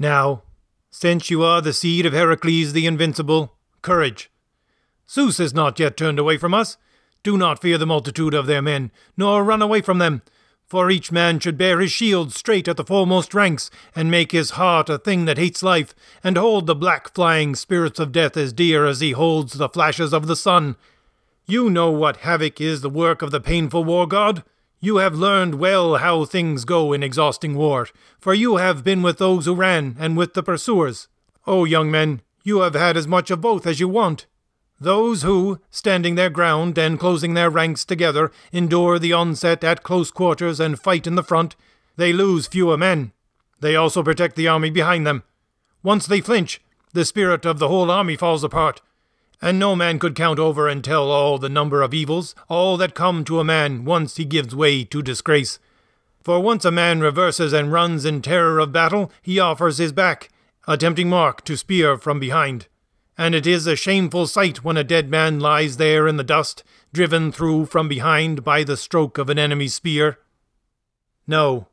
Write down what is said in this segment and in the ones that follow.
Now, since you are the seed of Heracles the Invincible, courage. Zeus has not yet turned away from us. Do not fear the multitude of their men, nor run away from them. For each man should bear his shield straight at the foremost ranks, and make his heart a thing that hates life, and hold the black flying spirits of death as dear as he holds the flashes of the sun. You know what havoc is the work of the painful war god. You have learned well how things go in exhausting war, for you have been with those who ran and with the pursuers. O oh, young men, you have had as much of both as you want. Those who, standing their ground and closing their ranks together, endure the onset at close quarters and fight in the front, they lose fewer men. They also protect the army behind them. Once they flinch, the spirit of the whole army falls apart, and no man could count over and tell all the number of evils, all that come to a man once he gives way to disgrace. For once a man reverses and runs in terror of battle, he offers his back, a tempting mark to spear from behind. And it is a shameful sight when a dead man lies there in the dust, driven through from behind by the stroke of an enemy's spear. No,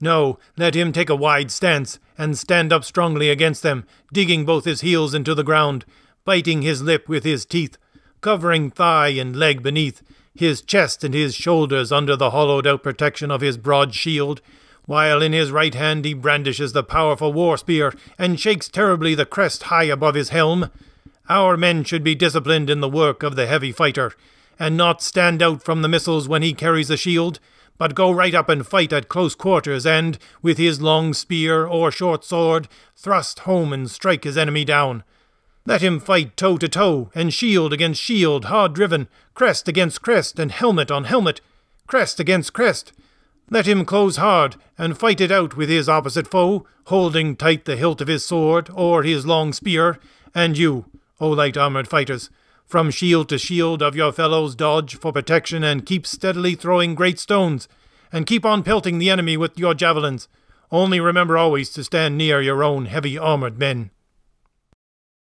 no, let him take a wide stance, and stand up strongly against them, digging both his heels into the ground, biting his lip with his teeth, covering thigh and leg beneath, his chest and his shoulders under the hollowed out protection of his broad shield, while in his right hand he brandishes the powerful war spear and shakes terribly the crest high above his helm. Our men should be disciplined in the work of the heavy fighter, and not stand out from the missiles when he carries the shield, but go right up and fight at close quarters and, with his long spear or short sword, thrust home and strike his enemy down. Let him fight toe to toe, and shield against shield, hard driven, crest against crest, and helmet on helmet, crest against crest. Let him close hard, and fight it out with his opposite foe, holding tight the hilt of his sword or his long spear. And you, O light armored fighters, from shield to shield of your fellows dodge for protection and keep steadily throwing great stones, and keep on pelting the enemy with your javelins. Only remember always to stand near your own heavy armored men.